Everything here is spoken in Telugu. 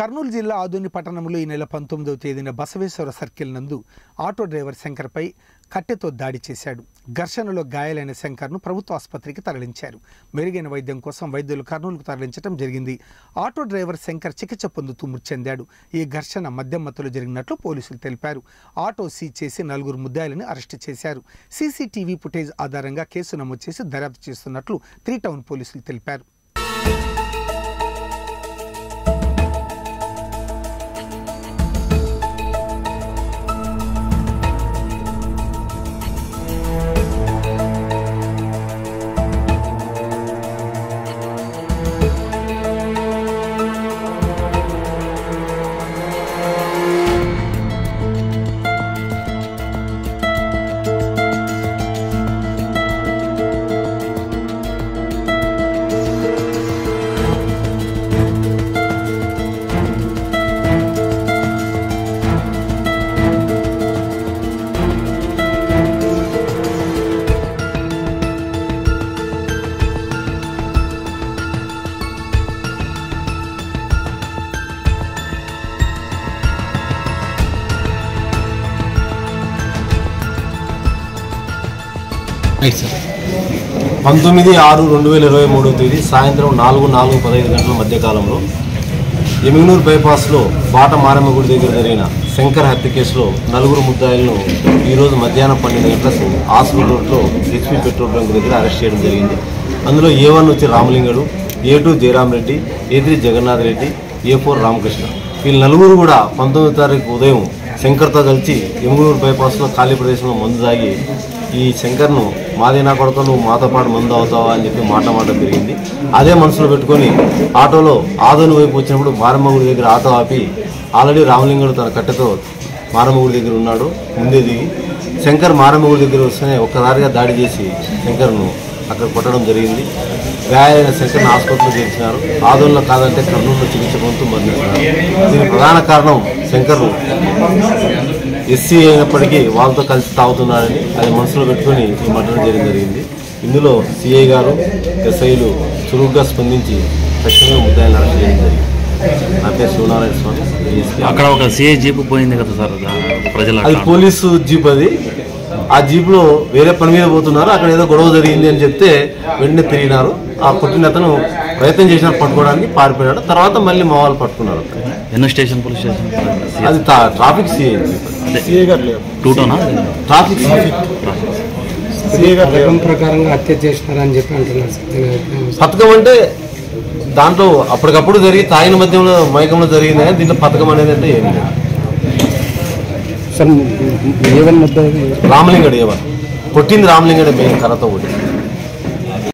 కర్నూలు జిల్లా ఆదోని పట్టణంలో ఈ నెల పంతొమ్మిదవ తేదీన బసవేశ్వర సర్కిల్ నందు ఆటో డ్రైవర్ శంకర్పై కట్టెతో దాడి చేశాడు. ఘర్షణలో గాయాలైన శంకర్ను ప్రభుత్వ ఆసుపత్రికి తరలించారు. మెరుగైన వైద్యం కోసం వైద్యులు కర్నూలుకు తరలించడం జరిగింది. ఆటో డ్రైవర్ శంకర్ చికిత్స పొందుతూ మృతి చెందాడు. ఈ ఘర్షణ మధ్యమత్తులో జరిగినట్లు పోలీసులు తెలిపారు. ఆటో సీజ్ చేసి నలుగురు ముద్దాయిలను అరెస్టు చేశారు. సీసీటీవీ ఫుటేజ్ ఆధారంగా కేసు నమోదు చేసి దర్యాప్తు చేస్తున్నట్లు త్రీ టౌన్ పోలీసులు తెలిపారు. పంతొమ్మిది ఆరు రెండు వేల ఇరవై మూడవ తేదీ సాయంత్రం నాలుగు నాలుగు పదహైదు గంటల మధ్య కాలంలో ఎమిగనూరు బైపాస్లో బాట మారమ్మ గుడి దగ్గర జరిగిన శంకర్ హత్య కేసులో నలుగురు ముద్దాయిలను ఈరోజు మధ్యాహ్నం పన్నెండు గంటలకు హాస్పిటల్ రోడ్లో హెచ్పి పెట్రోల్ బంక్ దగ్గర అరెస్ట్ చేయడం జరిగింది. అందులో ఏ వన్ వచ్చి Ramalingadu A two Jayaram Reddy A three Jagannath Reddy A four Ramakrishna. వీళ్ళు నలుగురు కూడా పంతొమ్మిది తారీఖు ఉదయం శంకర్తో కలిసి ఎముగనూరు బైపాస్లో ఖాళీ ప్రదేశంలో మందు తాగి ఈ శంకర్ను మాదేనా కొడుకు నువ్వు మాతో పాటు మందు అవుతావా అని చెప్పి మాట మాట పెరిగింది అదే మనసులో పెట్టుకొని ఆటోలో ఆదోని వైపు వచ్చినప్పుడు మారమ్మగుడి దగ్గర ఆటో ఆపి ఆల్రెడీ రామలింగుడు తన కట్టెతో మారమ్మగుడి దగ్గర ఉన్నాడు. ముందే దిగి శంకర్ మారమ్మగుడి దగ్గర వస్తేనే ఒక్కసారిగా దాడి చేసి శంకర్ను అక్కడ కొట్టడం జరిగింది. గాయాలైన శంకర్ని ఆసుపత్రిలో చేర్చినారు. ఆదోళన కాదంటే కర్నూలులో చికిత్స పొందుతూ మరణించినారు. దీనికి ప్రధాన కారణం శంకర్ను ఎస్సీ అయినప్పటికీ వాళ్ళతో కలిసి తాగుతున్నారని అది మనసులో పెట్టుకొని ఈ మర్డర్ చేయడం జరిగింది. ఇందులో సిఐ గారు ఎస్ఐలు చురుగ్గా స్పందించి తక్షణమే ముద్దాయిలను అరెస్ట్ చేయడం జరిగింది. నా పేరు శివనారాయణ స్వామి DSP. అక్కడ ఒక సిఐ జీప్ పోయింది కదా సార్ ప్రజల అది పోలీసు జీప్ అది. ఆ జీప్లో వేరే పని మీద పోతున్నారు అక్కడ ఏదో గొడవ జరిగింది అని చెప్తే వెంటనే తిరిగినారు. ఆ కొట్టిన అతను ప్రయత్నం చేసినారు పట్టుకోవడానికి పారిపోయాడు తర్వాత మళ్ళీ మా వాళ్ళు పట్టుకున్నారు. ఎన్నో స్టేషన్ పోలీస్ స్టేషన్? అది ట్రాఫిక్ సిఐ టూ టౌనా ట్రాఫిక్ పథకం ప్రకారంగా హత్య చేసినారని చెప్పి అంటున్నారు పథకం అంటే దాంట్లో అప్పటికప్పుడు జరిగి తాగిన మధ్యంలో మైకంలో జరిగింది? కానీ దీంట్లో పథకం అనేది అంటే ఏం లేదు. ఏవన్ రామలింగడు ఏమని కొట్టింది రామలింగడే మెయిన్ కర్రతో కొట్టింది.